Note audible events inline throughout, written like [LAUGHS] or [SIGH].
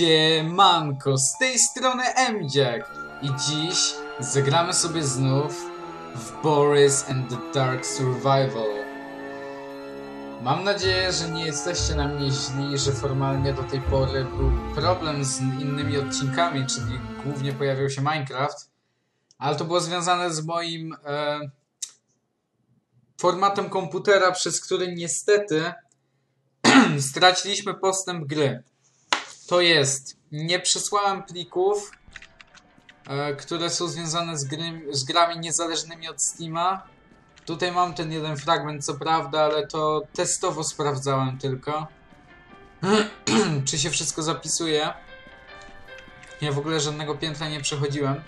Siemanko, z tej strony Mdziak i dziś zagramy sobie znów w Boris and the Dark Survival. Mam nadzieję, że nie jesteście na mnie źli, że formalnie do tej pory był problem z innymi odcinkami, czyli głównie pojawił się Minecraft, ale to było związane z moim e, formatem komputera, przez który niestety [CLEARS THROAT] straciliśmy postęp gry. To jest, nie przesłałem plików, e, które są związane z, gry, z grami niezależnymi od Steama. Tutaj mam ten jeden fragment, co prawda, ale to testowo sprawdzałem tylko. [CLEARS THROAT] Czy się wszystko zapisuje? Ja w ogóle żadnego piętra nie przechodziłem.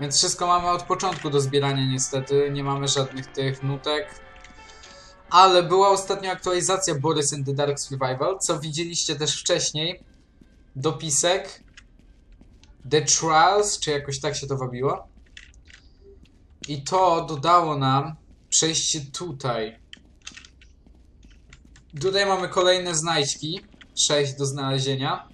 Więc wszystko mamy od początku do zbierania niestety. Nie mamy żadnych tych nutek. Ale była ostatnia aktualizacja Boris and the Dark Survival, co widzieliście też wcześniej. Dopisek. The Trials, czy jakoś tak się to wabiło. I to dodało nam przejście tutaj. Tutaj mamy kolejne znajdźki. 6 do znalezienia.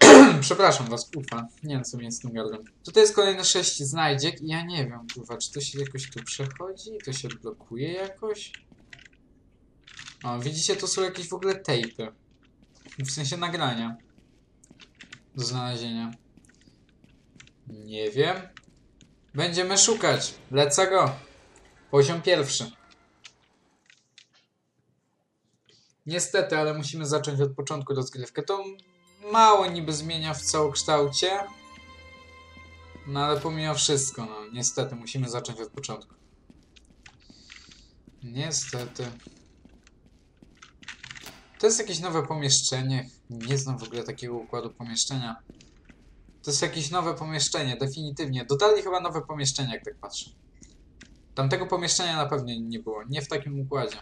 [CLEARS THROAT] Przepraszam was, kurwa. Nie wiem, co jest z tym gardłem. Tutaj jest kolejne 6 znajdziek i ja nie wiem, kurwa, czy to się jakoś tu przechodzi? To się blokuje jakoś? O, widzicie, to są jakieś w ogóle tejpy. W sensie nagrania. Do znalezienia. Nie wiem. Będziemy szukać. Lecę go. Poziom pierwszy. Niestety, ale musimy zacząć od początku rozgrywkę. To mało niby zmienia w całokształcie. No ale pomimo wszystko, no niestety musimy zacząć od początku. Niestety. To jest jakieś nowe pomieszczenie. Nie znam w ogóle takiego układu pomieszczenia. To jest jakieś nowe pomieszczenie, definitywnie. Dodali chyba nowe pomieszczenie, jak tak patrzę. Tamtego pomieszczenia na pewno nie było. Nie w takim układzie.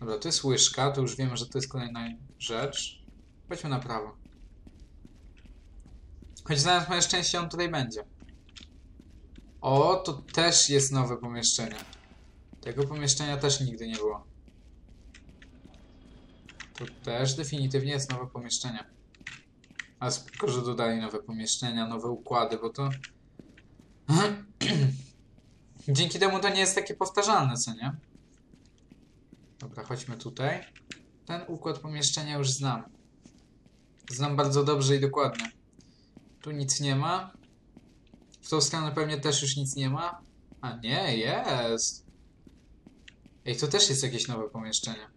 Dobra, to jest łyżka. To już wiemy, że to jest kolejna rzecz. Chodźmy na prawo. Choć znając moje szczęście, on tutaj będzie. O, to też jest nowe pomieszczenie. Tego pomieszczenia też nigdy nie było. To też definitywnie jest nowe pomieszczenie. A spoko, że dodali nowe pomieszczenia, nowe układy, bo to... [CLEARS THROAT] Dzięki temu to nie jest takie powtarzalne, co nie? Dobra, chodźmy tutaj. Ten układ pomieszczenia już znam. Znam bardzo dobrze i dokładnie. Tu nic nie ma. W tą stronę pewnie też już nic nie ma. A nie, jest. Ej, to też jest jakieś nowe pomieszczenie.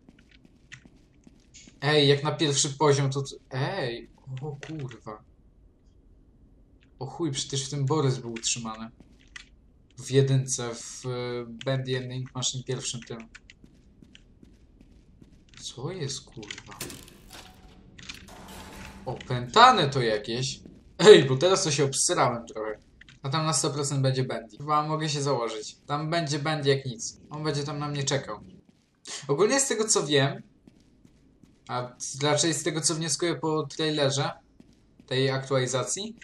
Ej, jak na pierwszy poziom to... Ej, o kurwa. O chuj, przecież w tym Borys był utrzymany. W jedynce, w y, Bandy Ending Machine pierwszym tym. Co jest kurwa? Opętane to jakieś. Ej, bo teraz to się obsrałem trochę. A tam na 100% będzie Bandy. Chyba mogę się założyć. Tam będzie Bandy jak nic. On będzie tam na mnie czekał. Ogólnie z tego co wiem, a raczej z tego co wnioskuję po trailerze tej aktualizacji,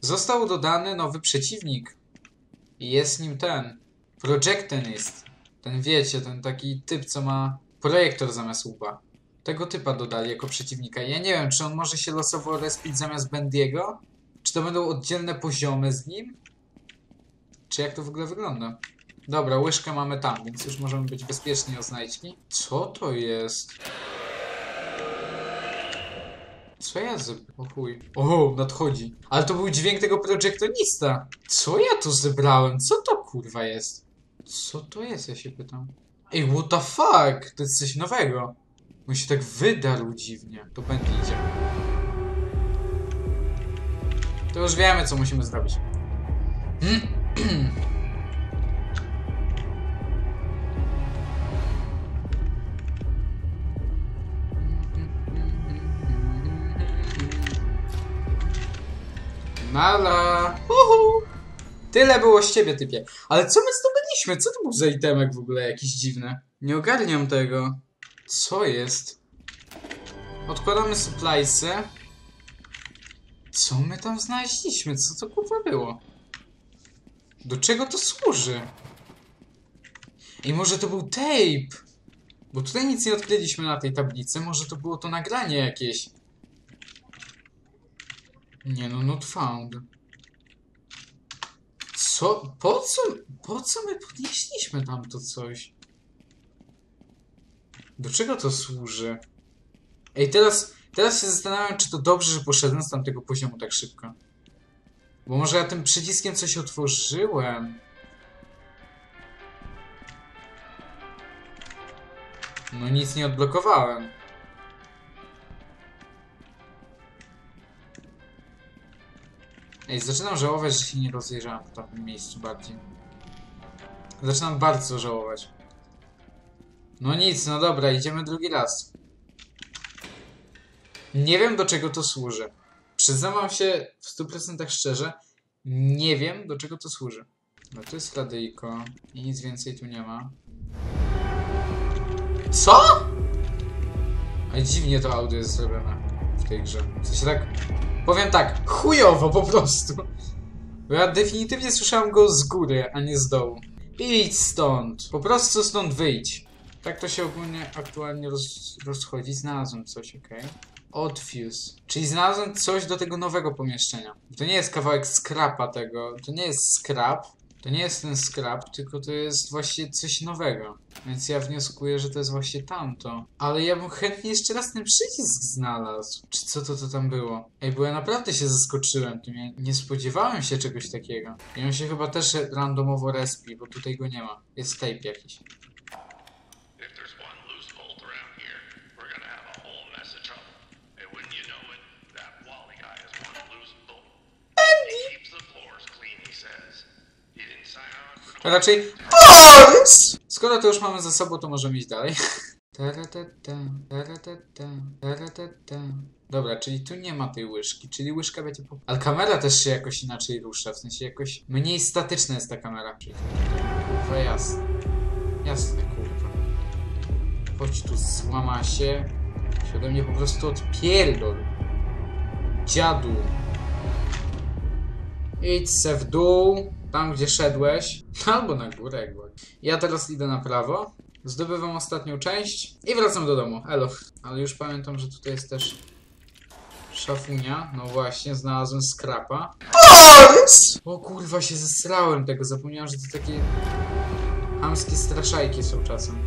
został dodany nowy przeciwnik. I jest nim ten. Projectionist. Ten wiecie, ten taki typ, co ma projektor zamiast łupa. Tego typa dodali jako przeciwnika. Ja nie wiem, czy on może się losowo respić zamiast Bendiego? Czy to będą oddzielne poziomy z nim? Czy jak to w ogóle wygląda? Dobra, łyżkę mamy tam, więc już możemy być bezpieczni o znajdźki. Co to jest? Co ja z... O chuj. O, nadchodzi. Ale to był dźwięk tego projektonista. Co ja tu zebrałem? Co to kurwa jest? Co to jest, ja się pytam. Ej, what the fuck? To jest coś nowego. On się tak wydarł dziwnie. To będzie idzie. To już wiemy, co musimy zrobić. [CLEARS THROAT] Nala! Uhu. Tyle było z ciebie, typie. Ale co my zdobyliśmy? Co to był za itemek w ogóle jakiś dziwny? Nie ogarniam tego. Co jest? Odkładamy suppliesy. Co my tam znaleźliśmy? Co to kurwa było? Do czego to służy? I może to był tape? Bo tutaj nic nie odkryliśmy na tej tablicy. Może to było to nagranie jakieś. Nie no, not found. Co? Po co? Po co my podnieśliśmy tam to coś? Do czego to służy? Ej, teraz, teraz się zastanawiam, czy to dobrze, że poszedłem z tamtego poziomu tak szybko. Bo może ja tym przyciskiem coś otworzyłem. No nic nie odblokowałem. Ej, zaczynam żałować, że się nie rozejrzałem w tamtym miejscu bardziej. Zaczynam bardzo żałować. No nic, no dobra, idziemy drugi raz. Nie wiem do czego to służy. Przyznam się w 100% szczerze, nie wiem do czego to służy. No tu jest radyjko i nic więcej tu nie ma. Co? A dziwnie to audio jest zrobione w tej grze. W sensie tak, powiem tak, chujowo po prostu. Bo ja definitywnie słyszałem go z góry, a nie z dołu. Idź stąd, po prostu stąd wyjdź. Tak to się ogólnie aktualnie roz, rozchodzi. Znalazłem coś, okej. Odfuse. Czyli znalazłem coś do tego nowego pomieszczenia. To nie jest kawałek skrapa tego. To nie jest skrap. To nie jest ten skrap, tylko to jest właśnie coś nowego. Więc ja wnioskuję, że to jest właśnie tamto. Ale ja bym chętnie jeszcze raz ten przycisk znalazł. Czy co to, to tam było? Ej, bo ja naprawdę się zaskoczyłem tym. Ja nie spodziewałem się czegoś takiego. I on się chyba też randomowo respi, bo tutaj go nie ma. Jest tape jakiś. If there's one loose bolt around here, we're gonna have a whole mess of trouble. A raczej Boris! Skoro to już mamy za sobą, to możemy iść dalej. Dobra, czyli tu nie ma tej łyżki, czyli łyżka będzie po... Ale kamera też się jakoś inaczej rusza, w sensie jakoś mniej statyczna jest ta kamera. Kurwa jasne. Jasne, kurwa. Chodź tu, złama się. Się ode mnie po prostu odpierdol. Dziadu. Idź se w dół, tam gdzie szedłeś, [LAUGHS] albo na górę jak było. Ja teraz idę na prawo, zdobywam ostatnią część i wracam do domu. Elo. Ale już pamiętam, że tutaj jest też szafunia. No właśnie, znalazłem skrapa. O kurwa, się zesrałem tego, zapomniałem, że to takie hamskie straszajki są czasem.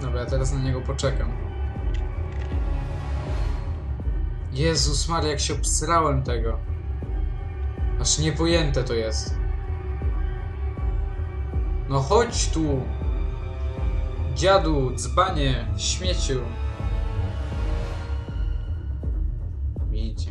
Dobra, ja teraz na niego poczekam. Jezus Maria, jak się obsrałem tego. Aż niepojęte to jest. No chodź tu. Dziadu, dzbanie, śmieciu. Idzie.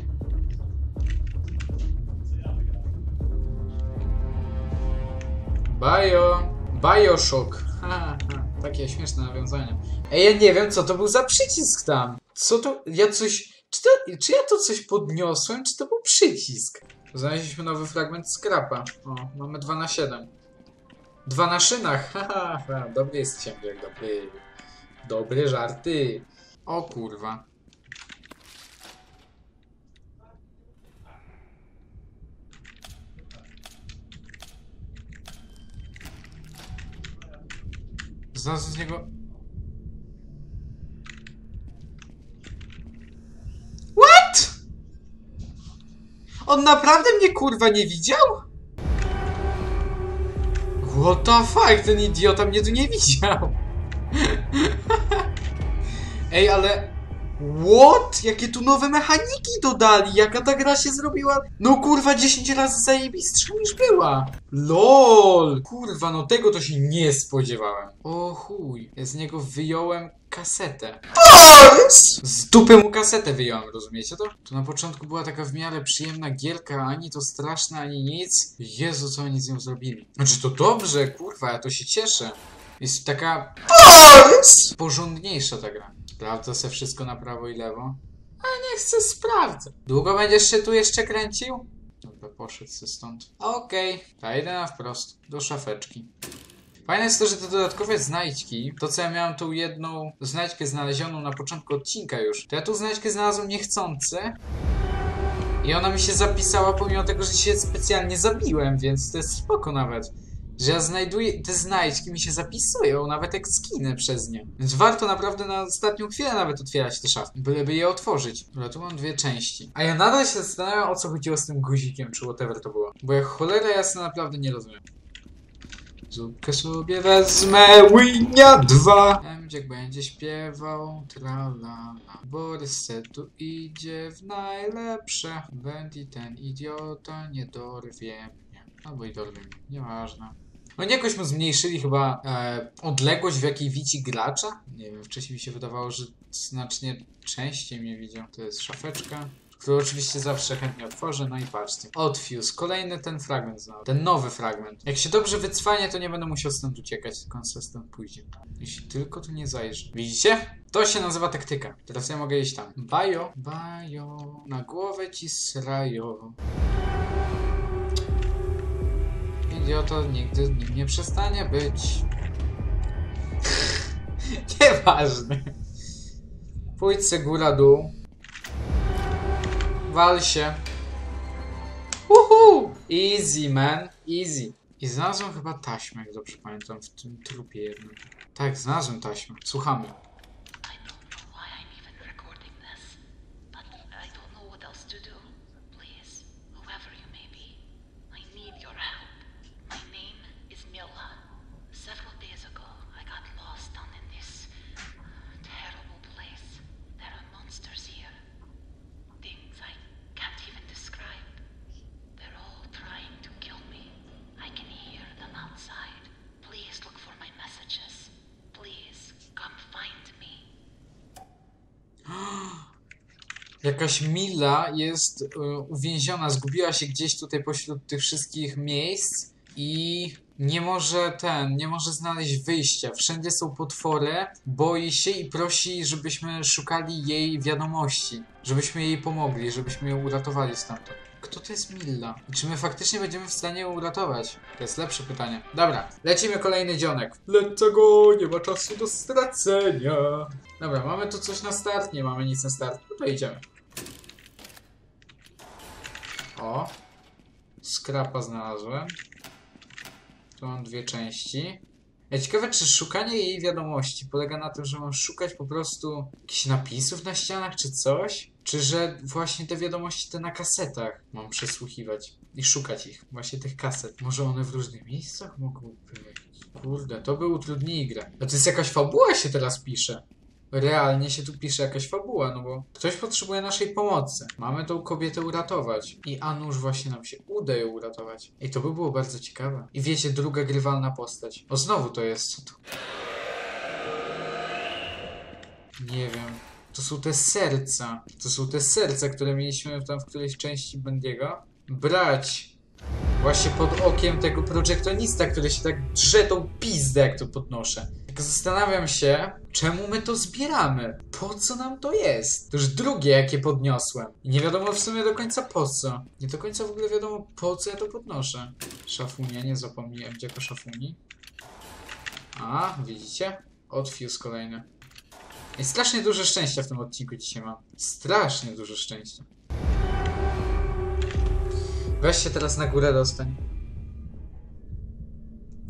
Bio. Bioshock. [LAUGHS] Ha, ha, takie śmieszne nawiązanie. Ej, ja nie wiem, co to był za przycisk tam. Co to? Ja coś. Czy, to, czy ja to coś podniosłem, czy to był przycisk? Znaleźliśmy nowy fragment skrapa. O, mamy 2 na 7. 2 na szynach. [LAUGHS] Ha, ha, ha. Dobry jest ciemniak, dobry. Dobre żarty. O kurwa. Znalazłem z niego... What? On naprawdę mnie kurwa nie widział? What the fuck, ten idiota mnie tu nie widział. [LAUGHS] Ej, ale... What? Jakie tu nowe mechaniki dodali? Jaka ta gra się zrobiła? No kurwa, 10 razy zajebistsza niż była. LOL! Kurwa, no tego to się nie spodziewałem. O chuj, ja z niego wyjąłem kasetę. Z dupy mu kasetę wyjąłem, rozumiecie to? To na początku była taka w miarę przyjemna gierka, ani to straszne, ani nic. Jezu, co oni z nią zrobili. Znaczy to dobrze, kurwa, ja to się cieszę. Jest taka porządniejsza ta gra. Sprawdza se wszystko na prawo i lewo. A nie chcę sprawdzać. Długo będziesz się tu jeszcze kręcił? Dobra, poszedł se stąd. Okej, to idę na wprost. Do szafeczki. Fajne jest to, że te dodatkowe znajdźki, to co ja miałem tą jedną znajdźkę znalezioną na początku odcinka już, to ja tą znajdźkę znalazłem niechcący i ona mi się zapisała pomimo tego, że się specjalnie zabiłem, więc to jest spoko nawet. Że ja znajduję, te znajdźki mi się zapisują, nawet jak skinę przez nie. Więc warto naprawdę na ostatnią chwilę nawet otwierać te szafki, byleby je otworzyć. Dobra, tu mam dwie części. A ja nadal się zastanawiam, o co chodziło z tym guzikiem, czy whatever to było. Bo jak cholera jasna naprawdę nie rozumiem. Zupkę sobie wezmę, Winia 2 Emdziek będzie śpiewał, tralala Borysce tu idzie w najlepsze Będzie ten idiota, nie dorwie mnie Albo i dorwie mnie, nieważne no jakoś mu zmniejszyli chyba e, odległość, w jakiej widzi gracza? Nie wiem, wcześniej mi się wydawało, że znacznie częściej mnie widział. To jest szafeczka, którą oczywiście zawsze chętnie otworzę. No i patrzcie. Odfuse. Kolejny ten fragment znalazłem. Ten nowy fragment. Jak się dobrze wycwanie, to nie będę musiał stąd uciekać, tylko on stąd pójdzie. Jeśli tylko tu nie zajrzy. Widzicie? To się nazywa taktyka. Teraz ja mogę iść tam. Bajo, bajo, na głowę ci srajo. Idiota nigdy nie przestanie być. [LAUGHS] Nieważne. Pójdź se góra dół. Wal się. Uhu! Easy, man. Easy. I znalazłem chyba taśmę, jak dobrze pamiętam, w tym trupie jednym. Tak, znalazłem taśmę. Słuchamy. Jakaś Mila jest y, uwięziona, zgubiła się gdzieś tutaj pośród tych wszystkich miejsc i nie może ten, nie może znaleźć wyjścia. Wszędzie są potwory, boi się i prosi, żebyśmy szukali jej wiadomości, żebyśmy jej pomogli, żebyśmy ją uratowali stamtąd. Kto to jest Milla? Czy my faktycznie będziemy w stanie ją uratować? To jest lepsze pytanie. Dobra, lecimy kolejny dzionek. Lecę go, nie ma czasu do stracenia. Dobra, mamy tu coś na start, nie mamy nic na start. No to idziemy. O. Skrapa znalazłem. Tu mam dwie części. Ja ciekawe, czy szukanie jej wiadomości polega na tym, że mam szukać po prostu jakichś napisów na ścianach, czy coś? Czy że właśnie te wiadomości te na kasetach mam przesłuchiwać i szukać ich, właśnie tych kaset. Może one w różnych miejscach mogą być? Kurde, to by utrudnili grę. A to jest jakaś fabuła się teraz pisze. Realnie się tu pisze jakaś fabuła, no bo ktoś potrzebuje naszej pomocy. Mamy tą kobietę uratować. I a nuż właśnie nam się uda ją uratować. I to by było bardzo ciekawe. I wiecie, druga grywalna postać. O, znowu to jest. Co to? Nie wiem. To są te serca. To są te serca, które mieliśmy tam w którejś części Bendiego. Brać właśnie pod okiem tego projektonista, który się tak drze tą pizdę, jak to podnoszę. Tak zastanawiam się, czemu my to zbieramy? Po co nam to jest? To już drugie, jakie podniosłem. I nie wiadomo w sumie do końca po co. Nie do końca w ogóle wiadomo, po co ja to podnoszę. Szafunia, nie zapomniałem, gdzie jako szafuni. A, widzicie? Odfuse kolejny. I strasznie dużo szczęścia w tym odcinku dzisiaj mam. Strasznie dużo szczęścia. Weź się teraz na górę dostań.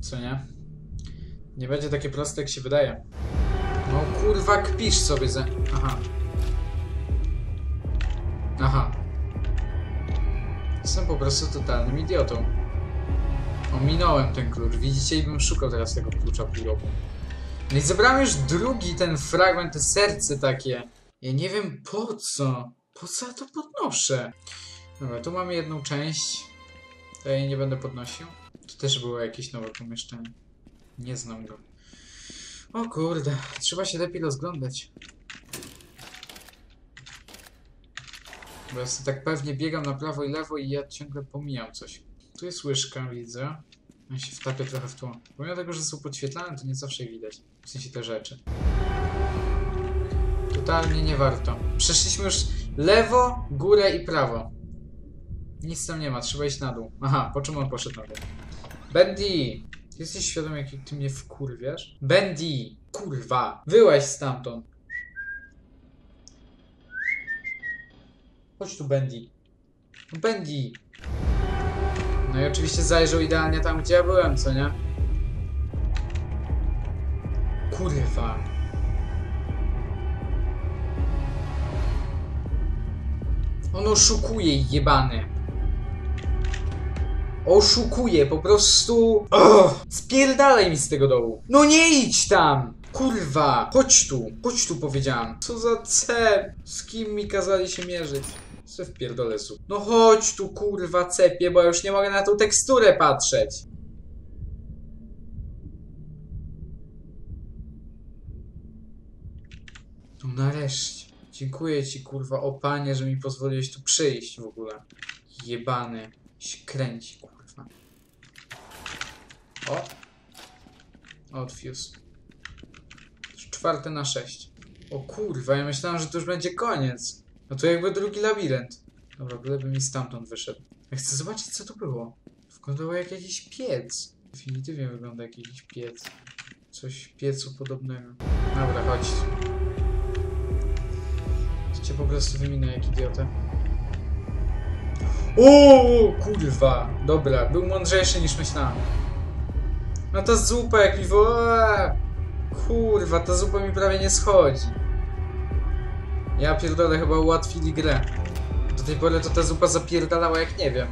Co nie? Nie będzie takie proste, jak się wydaje. No kurwa, kpisz sobie ze... Aha. Aha. Jestem po prostu totalnym idiotą. Ominąłem ten klucz. Widzicie, i bym szukał teraz tego klucza pół roku. No i zebrałem już drugi ten fragment, te serce takie. Ja nie wiem po co. Po co ja to podnoszę? Dobra, tu mamy jedną część. To ja jej nie będę podnosił. Tu też było jakieś nowe pomieszczenie. Nie znam go. O kurde, trzeba się lepiej rozglądać. Bo ja tak pewnie biegam na prawo i lewo i ja ciągle pomijam coś. Tu jest łyżka, widzę. Ja się wtapię trochę w tło. Pomimo tego, że są podświetlane, to nie zawsze widać. W sensie te rzeczy. Totalnie nie warto. Przeszliśmy już lewo, górę i prawo. Nic tam nie ma, trzeba iść na dół. Aha, po czym on poszedł na dół? Bendy! Jesteś świadom, jak ty mnie wkurwiasz? Bendy! Kurwa! Wyłaź stamtąd! Chodź tu, Bendy. Bendy! No i oczywiście zajrzał idealnie tam, gdzie ja byłem, co nie? Kurwa. On oszukuje, jebany. Oszukuje, po prostu... Oh, spierdalaj mi z tego dołu. No nie idź tam! Kurwa, chodź tu, chodź tu powiedziałam. Co za cep? Z kim mi kazali się mierzyć? Se w pierdolesu. No chodź tu, kurwa, cepie, bo już nie mogę na tą teksturę patrzeć. No nareszcie. Dziękuję ci, kurwa, o panie, że mi pozwoliłeś tu przyjść w ogóle. Jebany. Kręci, kurwa. O! Odfuse. Czwarte na sześć. O kurwa, ja myślałem, że to już będzie koniec. No to jakby drugi labirynt. Dobra, byleby mi stamtąd wyszedł. Ja chcę zobaczyć, co to było. Wyglądało jak jakiś piec. Definitywnie wygląda jak jakiś piec. Coś piecu podobnego. Dobra, chodź. Cię po prostu wyminę jak idiotę. O, kurwa. Dobra, był mądrzejszy niż myślałem. No ta zupa jak mi woła. Kurwa, ta zupa mi prawie nie schodzi. Ja pierdolę, chyba ułatwili grę. Do tej pory to ta zupa zapierdalała jak nie wiem.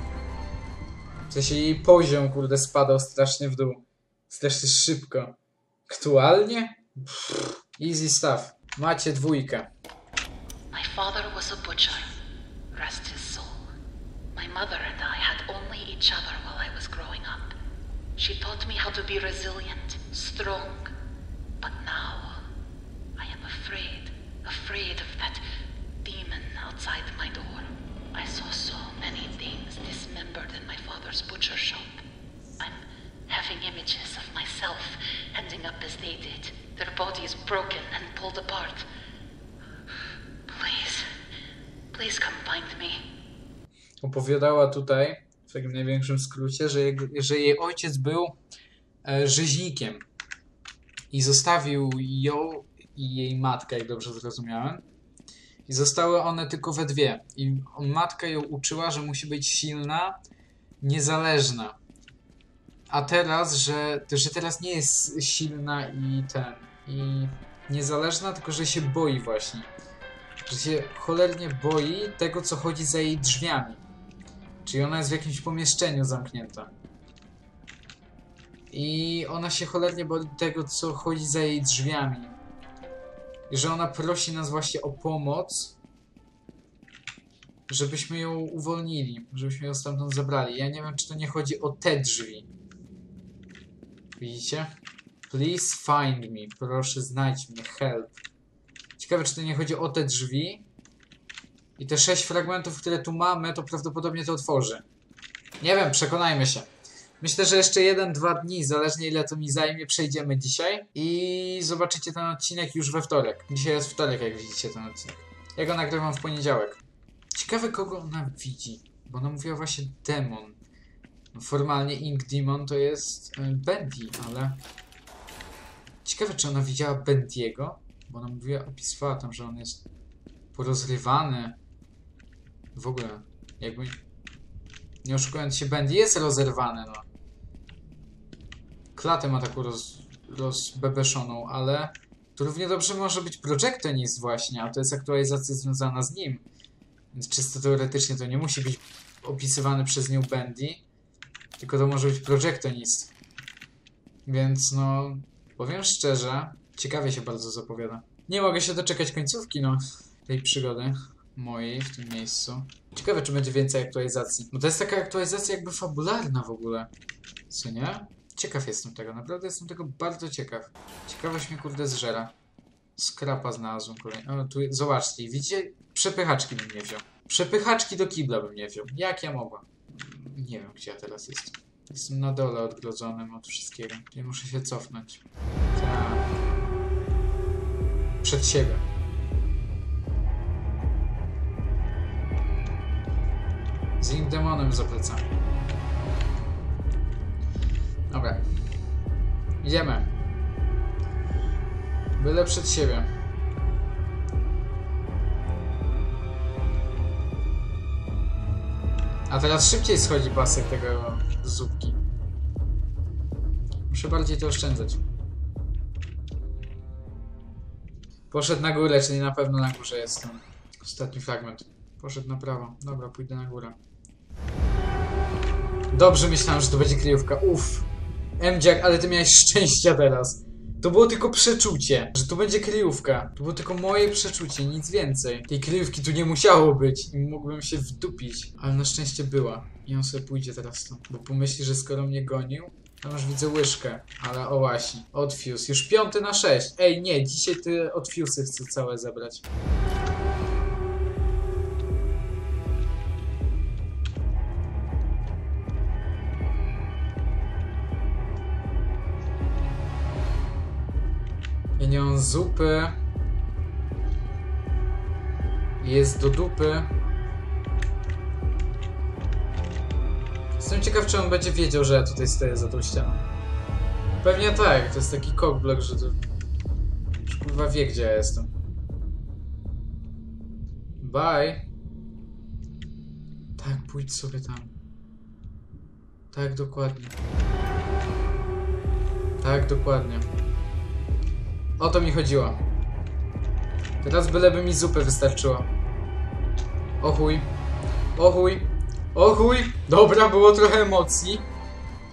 W sensie jej poziom, kurde, spadał strasznie w dół. Strasznie szybko. Aktualnie? Pff, easy stuff. Macie dwójkę. My father was a butcher. Rest his. My mother and I had only each other while I was growing up. She taught me how to be resilient, strong. But now, I am afraid, afraid of that demon outside my door. I saw so many things dismembered in my father's butcher shop. I'm having images of myself ending up as they did, their bodies broken and pulled apart. Please, please come find me. Opowiadała tutaj, w takim największym skrócie, że, że jej ojciec był e, rzeźnikiem i zostawił ją i jej matkę, jak dobrze zrozumiałem. I zostały one tylko we dwie. I matka ją uczyła, że musi być silna, niezależna. A teraz, że, że teraz nie jest silna i ten, i niezależna, tylko że się boi właśnie. Że się cholernie boi tego, co chodzi za jej drzwiami. Czyli ona jest w jakimś pomieszczeniu zamknięta. I ona się cholernie boi tego, co chodzi za jej drzwiami. I że ona prosi nas właśnie o pomoc, żebyśmy ją uwolnili, żebyśmy ją stamtąd zabrali. Ja nie wiem, czy to nie chodzi o te drzwi. Widzicie? Please find me. Proszę znajdź mnie. Help. Ciekawe, czy to nie chodzi o te drzwi, i te sześć fragmentów, które tu mamy, to prawdopodobnie to otworzy. Nie wiem, przekonajmy się. Myślę, że jeszcze jeden, dwa dni, zależnie ile to mi zajmie, przejdziemy dzisiaj i zobaczycie ten odcinek już we wtorek. Dzisiaj jest wtorek, jak widzicie ten odcinek. Ja go nagrywam w poniedziałek. Ciekawe, kogo ona widzi, bo ona mówiła właśnie demon. Formalnie Ink Demon to jest e, Bendy, ale... Ciekawe, czy ona widziała Bendiego, bo ona mówiła, opisywała tam, że on jest porozrywany. W ogóle, jakby nie oszukując się, Bendy jest rozerwany, no. Klatę ma taką roz, rozbebeszoną, ale to równie dobrze może być Projectonist właśnie, a to jest aktualizacja związana z nim. Więc czysto teoretycznie to nie musi być opisywany przez nią Bendy, tylko to może być Projectonist. Więc no, powiem szczerze, ciekawie się bardzo zapowiada. Nie mogę się doczekać końcówki, no, tej przygody mojej w tym miejscu. Ciekawe, czy będzie więcej aktualizacji. Bo to jest taka aktualizacja jakby fabularna w ogóle. Co nie? Ciekaw jestem tego, naprawdę jestem tego bardzo ciekaw. Ciekawość mnie kurde zżera. Skrapa znalazłem kolejny. O, tu, zobaczcie, widzicie? Przepychaczki bym nie wziął. Przepychaczki do kibla bym nie wziął. Jak ja mogłem? Nie wiem, gdzie ja teraz jestem. Jestem na dole odgrodzonym od wszystkiego. Nie muszę się cofnąć. Tak. Przed siebie. Z Ink Demonem za plecami. Dobra. Idziemy. Byle przed siebie. A teraz szybciej schodzi pasek tego zupki. Muszę bardziej to oszczędzać. Poszedł na górę, czyli na pewno na górze jest ten ostatni fragment. Poszedł na prawo. Dobra, pójdę na górę. Dobrze myślałem, że to będzie kryjówka. Uff. Mdziak, ale ty miałeś szczęścia teraz. To było tylko przeczucie, że tu będzie kryjówka. To było tylko moje przeczucie, nic więcej. Tej kryjówki tu nie musiało być i mógłbym się wdupić. Ale na szczęście była. I on sobie pójdzie teraz tu. Bo pomyśli, że skoro mnie gonił, tam już widzę łyżkę. Ale o łasi. Odfuse. Już piąty na sześć. Ej, nie, dzisiaj ty odfusy chcę całe zebrać. Mam zupy. Jest do dupy. Jestem ciekaw, czy on będzie wiedział, że ja tutaj stoję za tą ścianą. Pewnie tak, to jest taki cockblock, że to... Już kurwa wie, gdzie ja jestem. Bye. Tak, pójdź sobie tam. Tak, dokładnie. Tak, dokładnie. O to mi chodziło. Teraz byleby mi zupy wystarczyło. O chuj. O chuj. O chuj. Dobra, było trochę emocji.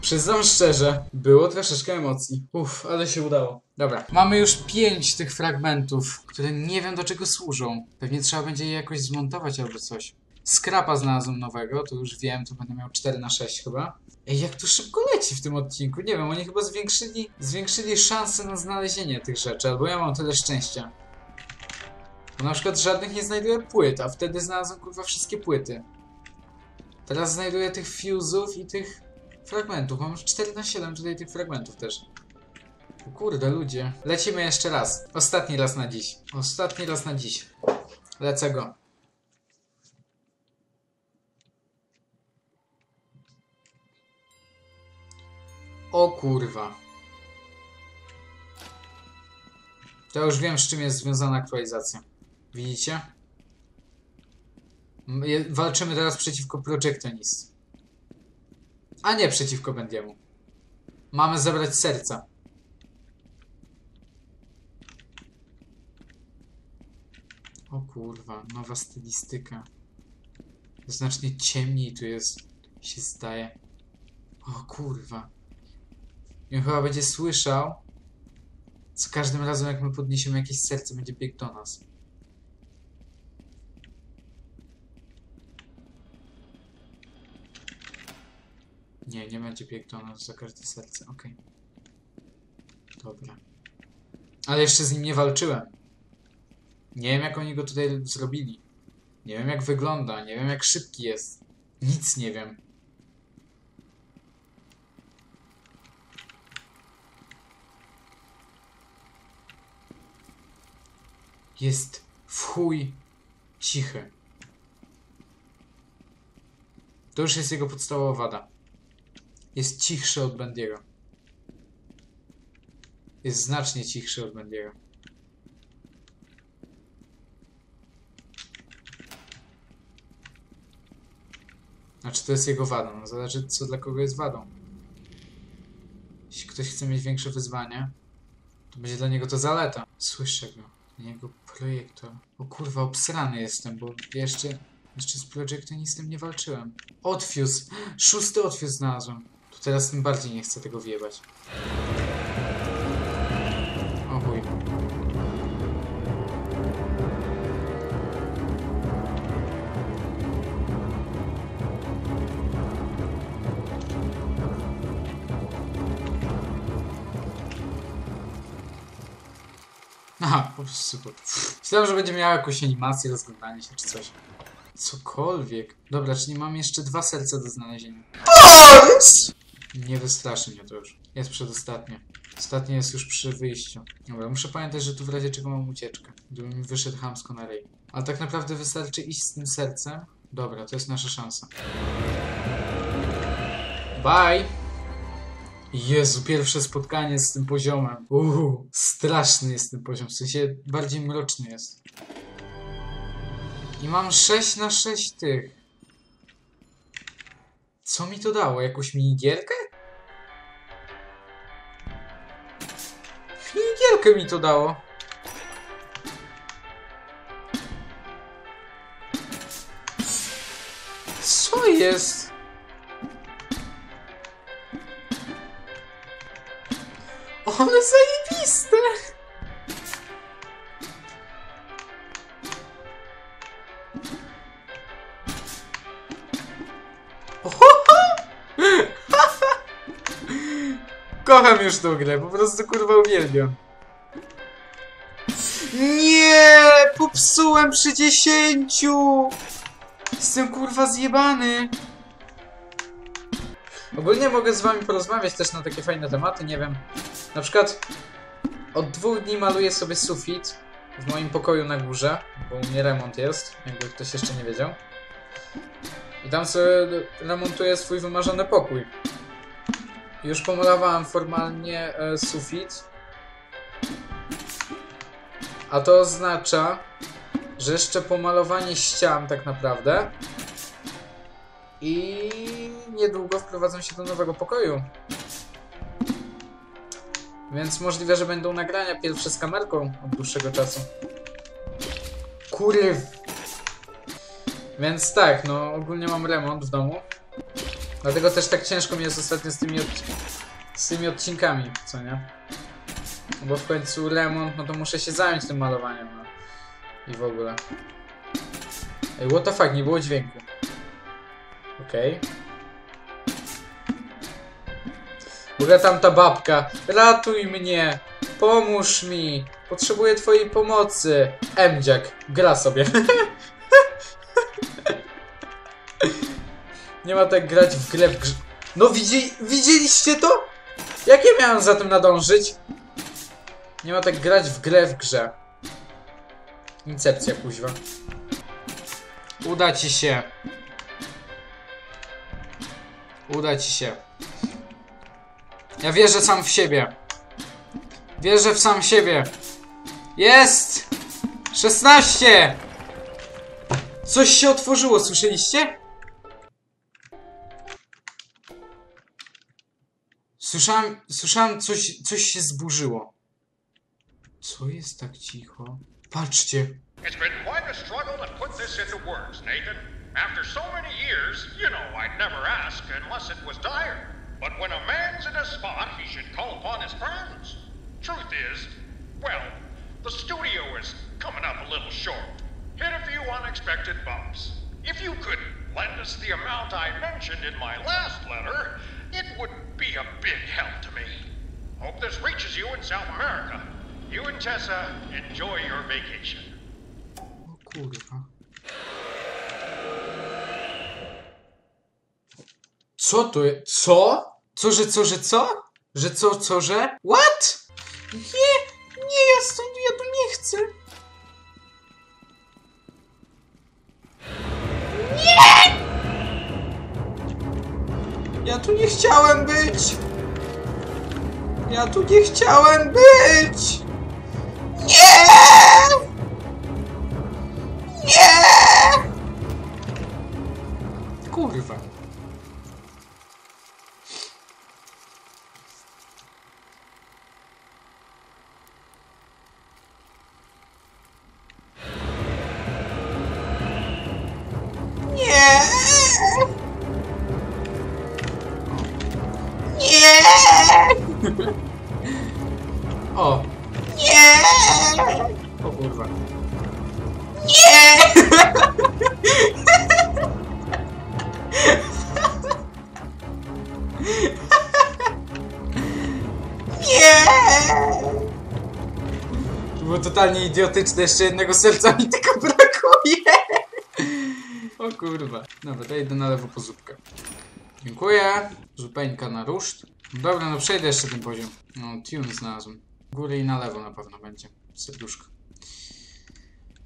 Przyznam szczerze, było troszeczkę emocji. Uff, ale się udało. Dobra, mamy już pięć tych fragmentów, które nie wiem do czego służą. Pewnie trzeba będzie je jakoś zmontować albo coś. Skrapa znalazłem nowego, to już wiem, to będę miał 4 na 6 chyba. Ej, jak to szybko leci w tym odcinku. Nie wiem, oni chyba zwiększyli, zwiększyli szanse na znalezienie tych rzeczy, albo ja mam tyle szczęścia. Bo na przykład żadnych nie znajduję płyt, a wtedy znalazłem kurwa wszystkie płyty. Teraz znajduję tych fuzów i tych fragmentów. Mam już 4 na 7 tutaj tych fragmentów też. Kurde, ludzie. Lecimy jeszcze raz. Ostatni raz na dziś. Ostatni raz na dziś. Lecę go. O kurwa. To już wiem, z czym jest związana aktualizacja. Widzicie? Walczymy teraz przeciwko Projectionist. A nie przeciwko Bendiemu. Mamy zebrać serca. O kurwa, nowa stylistyka. Znacznie ciemniej tu jest, się zdaje. O kurwa. I on chyba będzie słyszał, co każdym razem jak my podniesiemy jakieś serce, będzie biegł do nas. Nie, nie będzie biegł do nas za każde serce, okej. Dobra. Ale jeszcze z nim nie walczyłem. Nie wiem jak oni go tutaj zrobili. Nie wiem jak wygląda, nie wiem jak szybki jest. Nic nie wiem. Jest w chuj cichy. To już jest jego podstawowa wada. Jest cichszy od Bendiego. Jest znacznie cichszy od Bendiego. Znaczy to jest jego wadą. No, zależy co dla kogo jest wadą. Jeśli ktoś chce mieć większe wyzwanie, to będzie dla niego to zaleta. Słyszę go. Jego projektor. O kurwa, obsrany jestem, bo jeszcze, jeszcze z projektonistem nie walczyłem. Odfuse. Szósty odfuse znalazłem. To teraz tym bardziej nie chcę tego wjebać. Super. Myślałem, że będzie miała jakąś animację, rozglądanie się czy coś. Cokolwiek. Dobra, czyli mam jeszcze dwa serca do znalezienia. Nie wystraszy mnie to już. Jest przedostatnie. Ostatnie jest już przy wyjściu. Dobra, muszę pamiętać, że tu w razie czego mam ucieczkę. Gdybym mi wyszedł hamsko na rej. Ale tak naprawdę wystarczy iść z tym sercem. Dobra, to jest nasza szansa. Bye! Jezu, pierwsze spotkanie z tym poziomem. Uuu, straszny jest ten poziom, w sensie bardziej mroczny jest. I mam 6 na 6 tych. Co mi to dało? Jakąś minigierkę? Minigierkę mi to dało. Co jest? Ale zajebiste! [LAUGHS] Kocham już tą grę, po prostu kurwa uwielbiam. Nie, popsułem przy dziesięciu. Jestem kurwa zjebany. Ogólnie mogę z wami porozmawiać też na takie fajne tematy, nie wiem. Na przykład od dwóch dni maluję sobie sufit w moim pokoju na górze, bo u mnie remont jest, jakby ktoś jeszcze nie wiedział. I tam sobie remontuję swój wymarzony pokój. Już pomalowałem formalnie e, sufit. A to oznacza, że jeszcze pomalowanie ścian tak naprawdę. I niedługo wprowadzą się do nowego pokoju. Więc możliwe, że będą nagrania pierwsze z kamerką od dłuższego czasu. Kuryw. Więc tak, no ogólnie mam remont w domu. Dlatego też tak ciężko mi jest ostatnio z tymi, z tymi odcinkami, co nie? Bo w końcu remont, no to muszę się zająć tym malowaniem, no. I w ogóle. Ej, what the fuck, nie było dźwięku. Okej. W ogóle tam ta babka. Ratuj mnie! Pomóż mi! Potrzebuję twojej pomocy! Emdziak, gra sobie. [LAUGHS] Nie ma tak grać w grę w grze. No widzi, widzieliście to? Jak ja miałem za tym nadążyć? Nie ma tak grać w grę w grze. Incepcja kuźwa. Uda ci się. Uda ci się. Ja wierzę sam w siebie. Wierzę w sam siebie. Jest! 16! Coś się otworzyło, słyszeliście? Słyszałem, słyszałem coś, coś się zburzyło. Co jest tak cicho? Patrzcie. It's been quite a struggle to put this into words, Nathan. After so many years, you know I'd never ask unless it was dire. But when a man's in a spot, he should call upon his friends. Truth is, well, the studio is coming up a little short. Hit a few unexpected bumps. If you could lend us the amount I mentioned in my last letter, it would be a big help to me. Hope this reaches you in South America. You and Tessa enjoy your vacation. O kurwa. Co to jest? Co? Co, że co, że co? Że co, co, że? What? Nie, nie, ja stąd, ja tu nie chcę. Nie! Ja tu nie chciałem być. Ja tu nie chciałem być. Nie! Idiotyczne, jeszcze jednego serca mi tylko brakuje. O kurwa. Dobra, to idę na lewo po zupkę. Dziękuję. Zupełnika na ruszt. Dobra, no przejdę jeszcze ten poziom. No, tune znalazłem. Góry i na lewo na pewno będzie. Serduszko.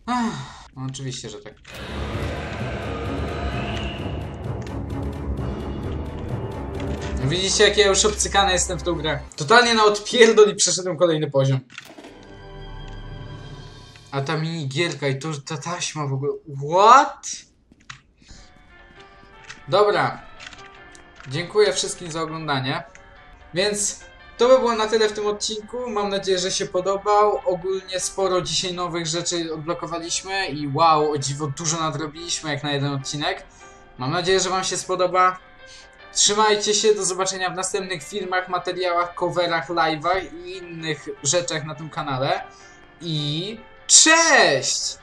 Ach, no oczywiście, że tak. Widzicie, jak ja już obcykany jestem w tą grę. Totalnie na odpierdol i przeszedłem kolejny poziom. A ta minigierka i to, ta taśma w ogóle... What? Dobra. Dziękuję wszystkim za oglądanie. Więc to by było na tyle w tym odcinku. Mam nadzieję, że się podobał. Ogólnie sporo dzisiaj nowych rzeczy odblokowaliśmy i wow, o dziwo dużo nadrobiliśmy jak na jeden odcinek. Mam nadzieję, że Wam się spodoba. Trzymajcie się, do zobaczenia w następnych filmach, materiałach, coverach, live'ach i innych rzeczach na tym kanale. I Cześć!